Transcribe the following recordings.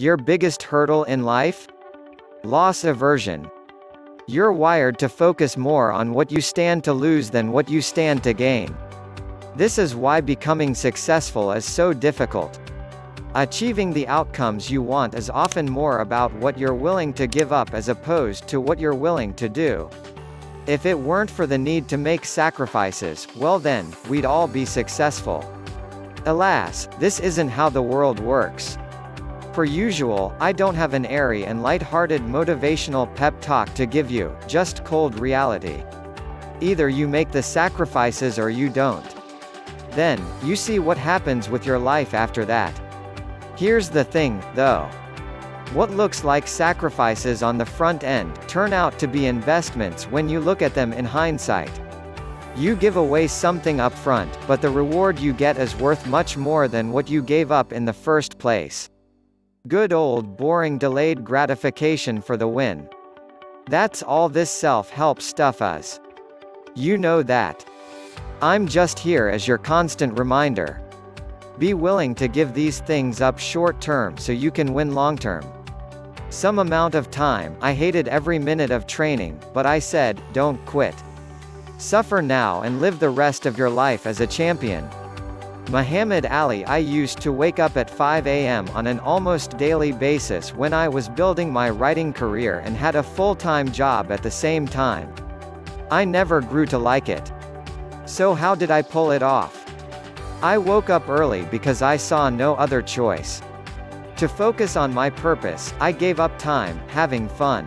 Your biggest hurdle in life? Loss aversion. You're wired to focus more on what you stand to lose than what you stand to gain. This is why becoming successful is so difficult. Achieving the outcomes you want is often more about what you're willing to give up as opposed to what you're willing to do. If it weren't for the need to make sacrifices, well then, we'd all be successful. Alas, this isn't how the world works. Per usual, I don't have an airy and light-hearted motivational pep talk to give you, just cold reality. Either you make the sacrifices or you don't. Then, you see what happens with your life after that. Here's the thing, though. What looks like sacrifices on the front end, turn out to be investments when you look at them in hindsight. You give away something up front, but the reward you get is worth much more than what you gave up in the first place. Good old boring delayed gratification for the win. That's all this self-help stuff is. You know that. I'm just here as your constant reminder. Be willing to give these things up short term so you can win long term. Some amount of time, I hated every minute of training, but I said, don't quit. Suffer now and live the rest of your life as a champion. Muhammad Ali I used to wake up at 5 a.m. on an almost daily basis when I was building my writing career and had a full-time job at the same time. I never grew to like it. So how did I pull it off? I woke up early because I saw no other choice. To focus on my purpose, I gave up time, having fun.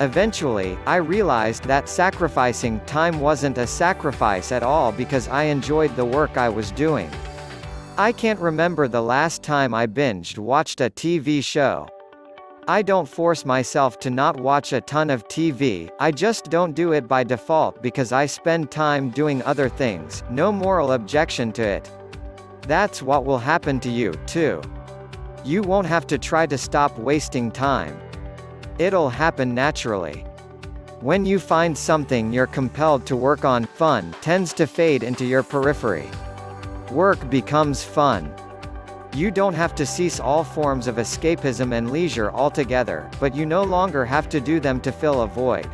Eventually, I realized that sacrificing time wasn't a sacrifice at all because I enjoyed the work I was doing. I can't remember the last time I binged watched a TV show. I don't force myself to not watch a ton of TV, I just don't do it by default because I spend time doing other things, no moral objection to it. That's what will happen to you, too. You won't have to try to stop wasting time. It'll happen naturally. When you find something you're compelled to work on, fun tends to fade into your periphery. Work becomes fun. You don't have to cease all forms of escapism and leisure altogether, but you no longer have to do them to fill a void.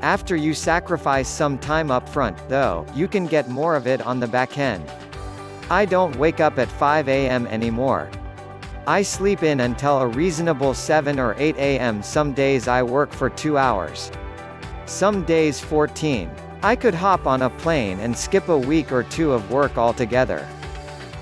After you sacrifice some time up front, though, you can get more of it on the back end. I don't wake up at 5 a.m. anymore, I sleep in until a reasonable 7 or 8 am some days I work for 2 hours. Some days 14. I could hop on a plane and skip a week or two of work altogether.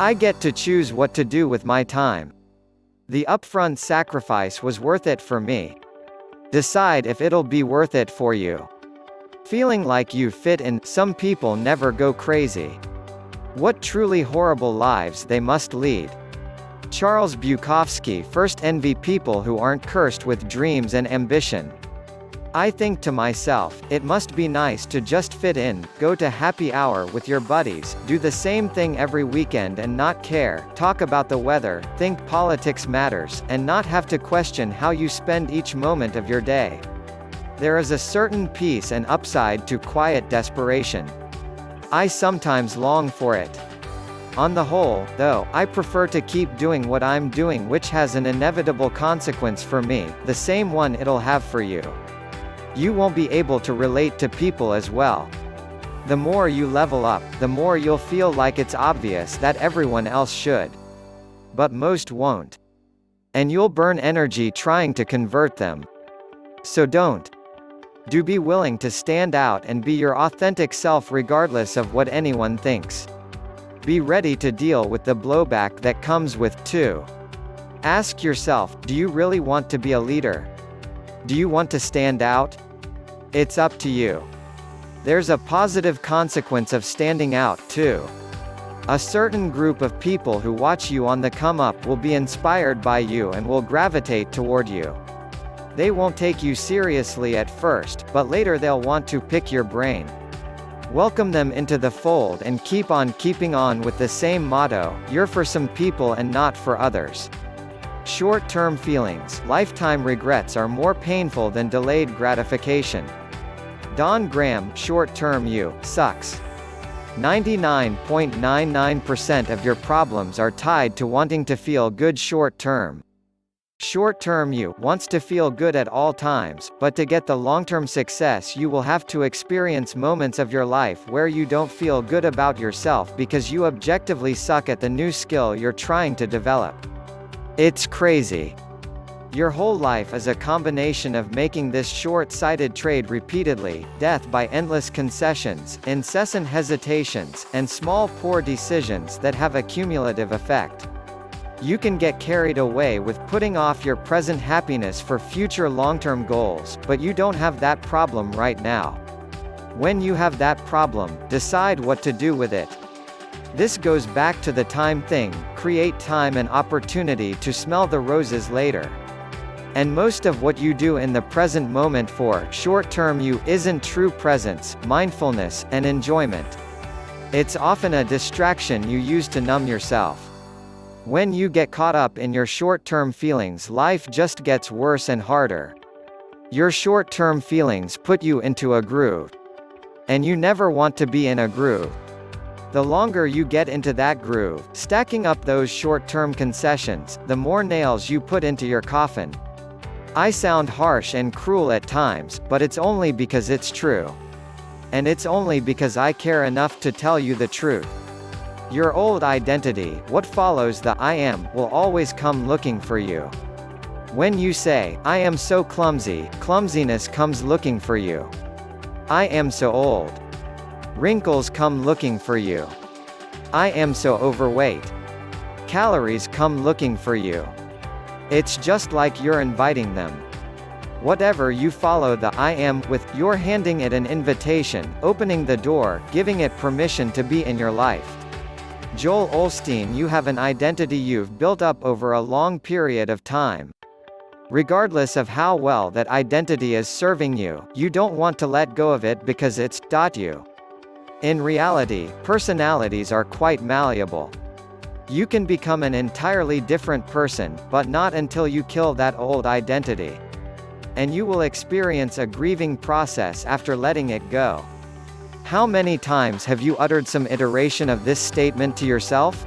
I get to choose what to do with my time. The upfront sacrifice was worth it for me. Decide if it'll be worth it for you. Feeling like you fit in, some people never go crazy. What truly horrible lives they must lead. Charles Bukowski first envy people who aren't cursed with dreams and ambition. I think to myself, it must be nice to just fit in, go to happy hour with your buddies, do the same thing every weekend and not care, talk about the weather, think politics matters, and not have to question how you spend each moment of your day. There is a certain peace and upside to quiet desperation. I sometimes long for it. On the whole, though, I prefer to keep doing what I'm doing which has an inevitable consequence for me, the same one it'll have for you. You won't be able to relate to people as well. The more you level up, the more you'll feel like it's obvious that everyone else should. But most won't. And you'll burn energy trying to convert them. So don't. Do be willing to stand out and be your authentic self regardless of what anyone thinks. Be ready to deal with the blowback that comes with, too. Ask yourself, do you really want to be a leader? Do you want to stand out? It's up to you. There's a positive consequence of standing out, too. A certain group of people who watch you on the come up will be inspired by you and will gravitate toward you. They won't take you seriously at first, but later they'll want to pick your brain. Welcome them into the fold and keep on keeping on with the same motto, you're for some people and not for others. Short-term feelings, lifetime regrets are more painful than delayed gratification. Don Graham, short-term you, sucks. 99.99% of your problems are tied to wanting to feel good short-term. Short-term you wants to feel good at all times, but to get the long-term success you will have to experience moments of your life where you don't feel good about yourself because you objectively suck at the new skill you're trying to develop. It's crazy. Your whole life is a combination of making this short-sighted trade repeatedly, death by endless concessions, incessant hesitations, and small poor decisions that have a cumulative effect. You can get carried away with putting off your present happiness for future long-term goals, but you don't have that problem right now. When you have that problem, decide what to do with it. This goes back to the time thing, create time and opportunity to smell the roses later. And most of what you do in the present moment for short-term you isn't true presence, mindfulness, and enjoyment. It's often a distraction you use to numb yourself. When you get caught up in your short-term feelings life just gets worse and harder. Your short-term feelings put you into a groove. And you never want to be in a groove. The longer you get into that groove, stacking up those short-term concessions, the more nails you put into your coffin. I sound harsh and cruel at times, but it's only because it's true. And it's only because I care enough to tell you the truth. Your old identity, what follows the I am, will always come looking for you. When you say, I am so clumsy, clumsiness comes looking for you. I am so old. Wrinkles come looking for you. I am so overweight. Calories come looking for you. It's just like you're inviting them. Whatever you follow the I am with, you're handing it an invitation, opening the door, giving it permission to be in your life. Joel Osteen You have an identity you've built up over a long period of time. Regardless of how well that identity is serving you, you don't want to let go of it because it's dot you. In reality, personalities are quite malleable. You can become an entirely different person, but not until you kill that old identity. And you will experience a grieving process after letting it go. How many times have you uttered some iteration of this statement to yourself?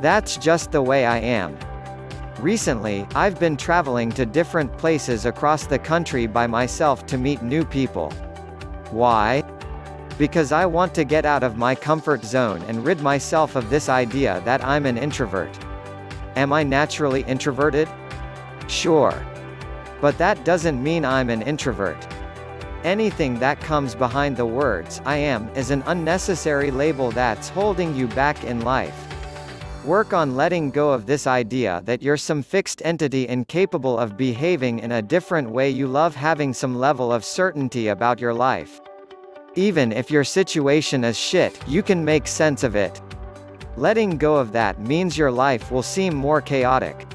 That's just the way I am. Recently, I've been traveling to different places across the country by myself to meet new people. Why? Because I want to get out of my comfort zone and rid myself of this idea that I'm an introvert. Am I naturally introverted? Sure. But that doesn't mean I'm an introvert. Anything that comes behind the words I am is an unnecessary label that's holding you back in life. Work on letting go of this idea that you're some fixed entity incapable of behaving in a different way you love having some level of certainty about your life. Even if your situation is shit, you can make sense of it. Letting go of that means your life will seem more chaotic.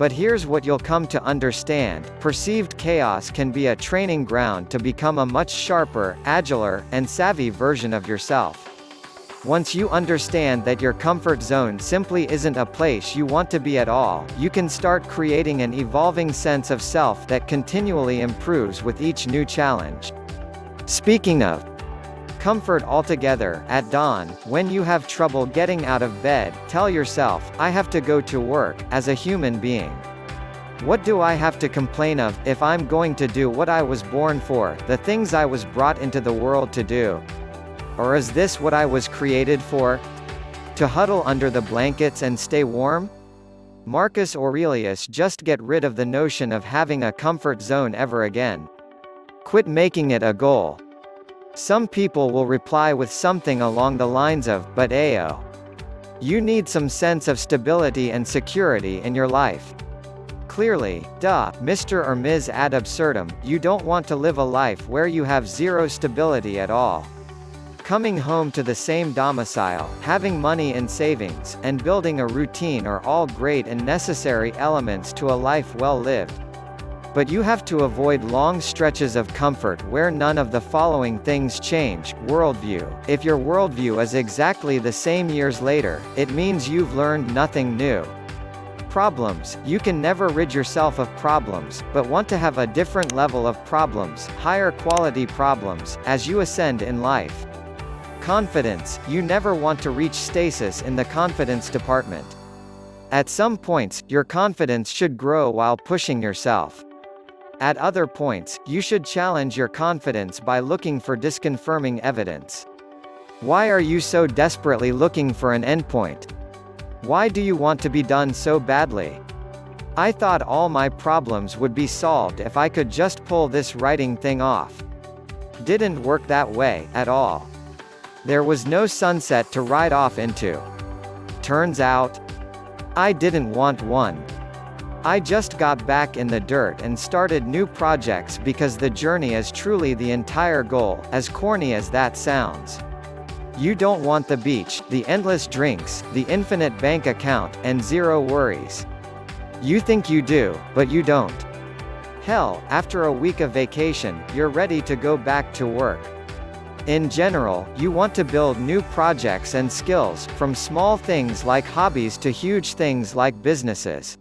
But here's what you'll come to understand, perceived chaos can be a training ground to become a much sharper, agiler, and savvy version of yourself. Once you understand that your comfort zone simply isn't a place you want to be at all, you can start creating an evolving sense of self that continually improves with each new challenge. Speaking of comfort altogether, at dawn, when you have trouble getting out of bed, tell yourself, I have to go to work, as a human being. What do I have to complain of, if I'm going to do what I was born for, the things I was brought into the world to do? Or is this what I was created for? To huddle under the blankets and stay warm? Marcus Aurelius just get rid of the notion of having a comfort zone ever again. Quit making it a goal. Some people will reply with something along the lines of, but ayo. You need some sense of stability and security in your life. Clearly, duh, Mr. or Ms. ad absurdum, you don't want to live a life where you have zero stability at all. Coming home to the same domicile, having money in savings, and building a routine are all great and necessary elements to a life well lived. But you have to avoid long stretches of comfort where none of the following things change. Worldview. If your worldview is exactly the same years later, it means you've learned nothing new. Problems. You can never rid yourself of problems, but want to have a different level of problems, higher quality problems, as you ascend in life. Confidence. You never want to reach stasis in the confidence department. At some points, your confidence should grow while pushing yourself. At other points, you should challenge your confidence by looking for disconfirming evidence. Why are you so desperately looking for an endpoint? Why do you want to be done so badly? I thought all my problems would be solved if I could just pull this writing thing off. Didn't work that way, at all. There was no sunset to ride off into. Turns out, I didn't want one. I just got back in the dirt and started new projects because the journey is truly the entire goal, as corny as that sounds. You don't want the beach, the endless drinks, the infinite bank account, and zero worries. You think you do, but you don't. Hell, after a week of vacation, you're ready to go back to work. In general, you want to build new projects and skills, from small things like hobbies to huge things like businesses.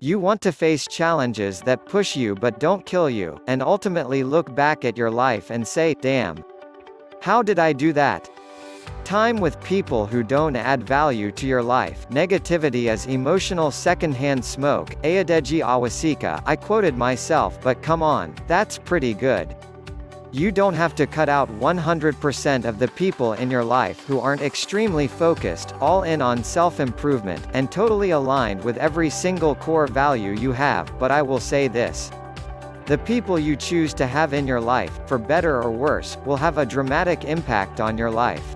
You want to face challenges that push you but don't kill you, and ultimately look back at your life and say, damn. How did I do that? Time with people who don't add value to your life. Negativity as emotional secondhand smoke. Ayodeji Awosika. I quoted myself, but come on, that's pretty good. You don't have to cut out 100% of the people in your life who aren't extremely focused, all in on self-improvement, and totally aligned with every single core value you have, but I will say this. The people you choose to have in your life, for better or worse, will have a dramatic impact on your life.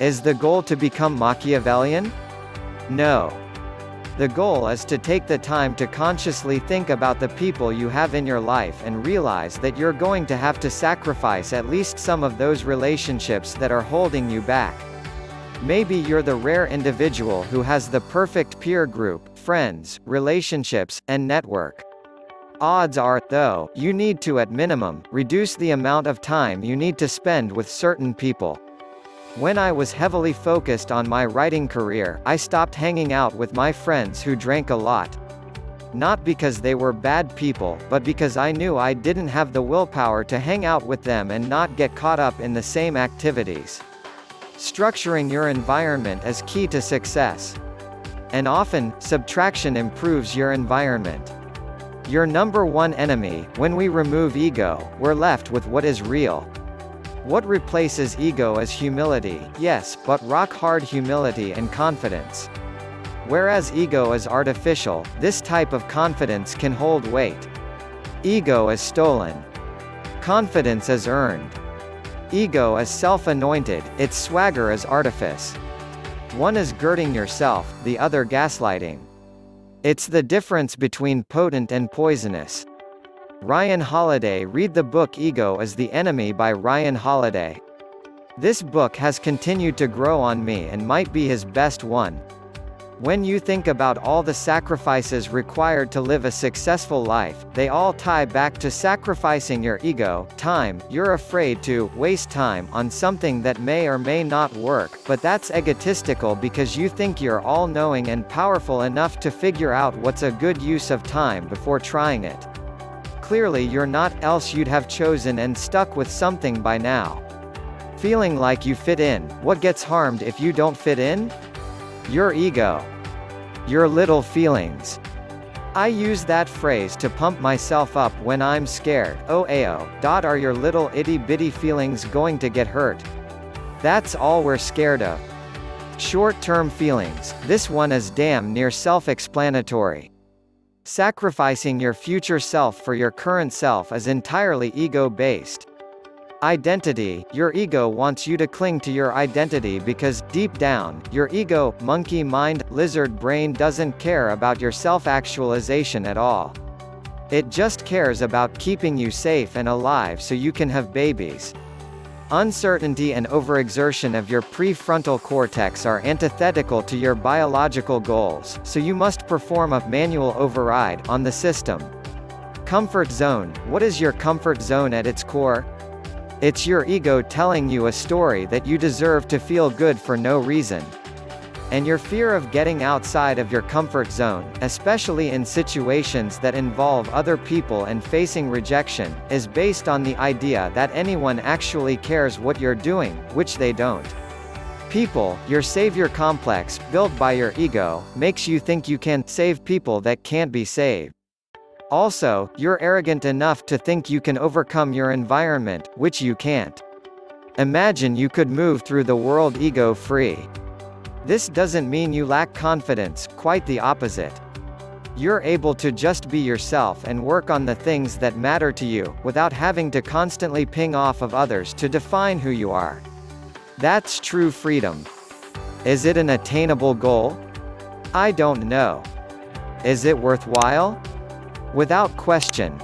Is the goal to become Machiavellian? No. The goal is to take the time to consciously think about the people you have in your life and realize that you're going to have to sacrifice at least some of those relationships that are holding you back. Maybe you're the rare individual who has the perfect peer group, friends, relationships, and network. Odds are, though, you need to at minimum, reduce the amount of time you need to spend with certain people. When I was heavily focused on my writing career, I stopped hanging out with my friends who drank a lot. Not because they were bad people, but because I knew I didn't have the willpower to hang out with them and not get caught up in the same activities. Structuring your environment is key to success. And often, subtraction improves your environment. Your number one enemy, when we remove ego, we're left with what is real. What replaces ego is humility, yes, but rock-hard humility and confidence. Whereas ego is artificial, this type of confidence can hold weight. Ego is stolen. Confidence is earned. Ego is self-anointed, its swagger is artifice. One is girding yourself, the other gaslighting. It's the difference between potent and poisonous. Ryan Holiday Read the book Ego is the Enemy by Ryan Holiday. This book has continued to grow on me and might be his best one. When you think about all the sacrifices required to live a successful life, they all tie back to sacrificing your ego, time, you're afraid to waste time on something that may or may not work, but that's egotistical because you think you're all-knowing and powerful enough to figure out what's a good use of time before trying it. Clearly you're not else you'd have chosen and stuck with something by now. Feeling like you fit in, what gets harmed if you don't fit in? Your ego. Your little feelings. I use that phrase to pump myself up when I'm scared. Oh ayo, dot are your little itty bitty feelings going to get hurt? That's all we're scared of. Short-term feelings, this one is damn near self-explanatory. Sacrificing your future self for your current self is entirely ego-based. Identity, your ego wants you to cling to your identity because, deep down, your ego, monkey mind, lizard brain doesn't care about your self-actualization at all. It just cares about keeping you safe and alive so you can have babies. Uncertainty and overexertion of your prefrontal cortex are antithetical to your biological goals, so you must perform a manual override on the system. Comfort zone What is your comfort zone at its core? It's your ego telling you a story that you deserve to feel good for no reason. And your fear of getting outside of your comfort zone, especially in situations that involve other people and facing rejection, is based on the idea that anyone actually cares what you're doing, which they don't. People, your savior complex, built by your ego, makes you think you can save people that can't be saved. Also, you're arrogant enough to think you can overcome your environment, which you can't. Imagine you could move through the world ego-free. This doesn't mean you lack confidence, quite the opposite. You're able to just be yourself and work on the things that matter to you, without having to constantly ping off of others to define who you are. That's true freedom. Is it an attainable goal? I don't know. Is it worthwhile? Without question,